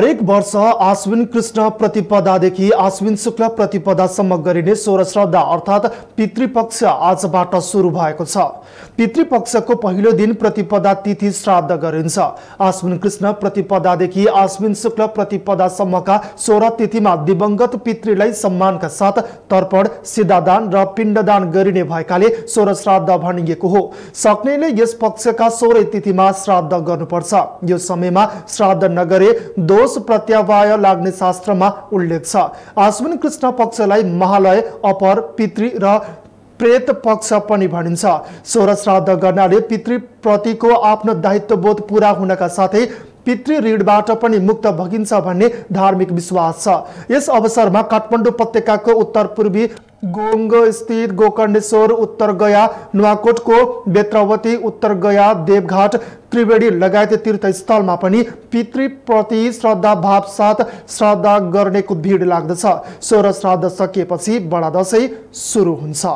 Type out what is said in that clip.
हरेक वर्ष आश्विन कृष्ण प्रतिपदादेखि आश्विन शुक्ल प्रतिपदासम्म गरिने सोह्र श्रद्धा अर्थात् पितृपक्ष आजबाट सुरु भएको छ। पितृपक्षको पहिलो दिन प्रतिपदा तिथि श्राद्ध गरिन्छ। आश्विन कृष्ण प्रतिपदादेखि आश्विन शुक्ल प्रतिपदासम्मका सोह्र तिथिमा दिवंगत पितृलाई सम्मानका साथ तर्पण सिद्धादान र पिण्डदान गरिने भएकाले सोह्र श्राद्ध भनिएको हो। सक्नेले यस पक्षका सोह्रै तिथिमा श्राद्ध गर्नुपर्छ। यो समयमा श्राद्ध नगरे दोष प्रत्यावाय लाग्ने शास्त्रमा उल्लेख छ। आश्विन कृष्ण पक्षलाई महालय अपर पितृ र प्रेत पक्ष पनि भनिन्छ। सोह्र श्राद्ध गर्नाले पितृप्रतिको आफ्नो दायित्वबोध पुरा हुनका साथै पितृ ऋणबाट पनि मुक्त भगिन्छ भन्ने धार्मिक विश्वास छ। यस अवसरमा काठमाडौँ उपत्यकाको उत्तर पूर्वी गोङ्ग स्थित गोकर्णेश्वर उत्तर गया नुवाकोटको बेत्रावती उत्तर गया देवघाट त्रिवेणी लगायत तीर्थस्थलमा पनि पितृप्रति श्रद्धा भाव साथ श्रद्धा गर्नेको भिड लाग्दछ। सोह्र श्राद्ध सकिएपछि बडा दसैँ सुरु हुन्छ।